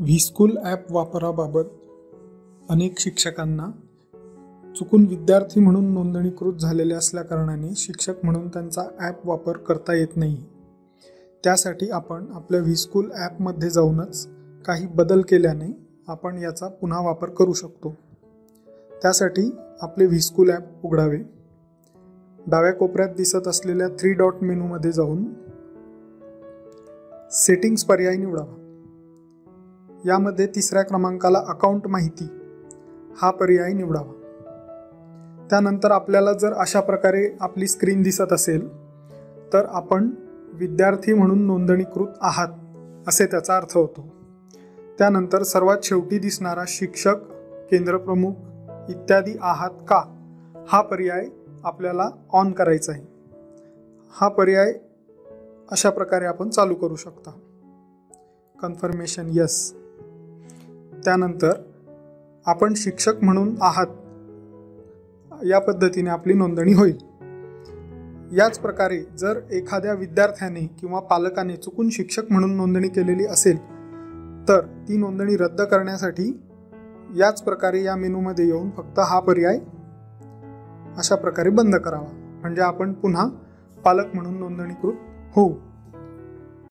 व्हीस्कूल app वापराबाबत अनेक शिक्षकांना चुकून विद्यार्थी म्हणून नोंदणीकृत झालेले असल्याकारणाने शिक्षक म्हणून त्यांचा ॲप वापर करता येत नाही. त्यासाठी आपण आपल्या व्हीस्कूल ॲपमध्ये जाऊनच काही बदल केल्याने आपण याचा पुन्हा वापर करू शकतो. त्यासाठी आपले व्हीस्कूल ॲप उघडावे. डाव्या कोपऱ्यात दिसत असलेल्या थ्री डॉट मेनूमध्ये जाऊन सेटिंग्स पर्याय निवडावा. यामध्ये तिसऱ्या क्रमांकाला अकाउंट माहिती. हा पर्याय निवडावा. त्यानंतर आपल्याला जर अशा प्रकारे आपली स्क्रीन दिसत असेल तर आपण विद्यार्थी म्हणून नोंदणीकृत आहात असे त्याचा अर्थ होतो. त्यानंतर सर्वात शेवटी दिसणारा शिक्षक केंद्रप्रमुख इत्यादी आहात का? हा पर्याय आपल्याला ऑन करायचा आहे. हा पर्याय अशा प्रकारे आपण चालू करू शकता. कन्फर्मेशन यस त्यानंतर आपण शिक्षक म्हणून आहात. या पद्धतीने आपली नोंदणी होईल. याच प्रकारे जर एखाद्या विद्यार्थ्याने किंवा पालकाने चुकून शिक्षक म्हणून नोंदणी केलेली असेल तर ती नोंदणी रद्द करण्यासाठी याच प्रकारे या मेनूमध्ये येऊन फक्त हा पर्याय अशा प्रकारे बंद करावा. म्हणजे आपण पुन्हा पालक म्हणून नोंदणीकृत होऊ.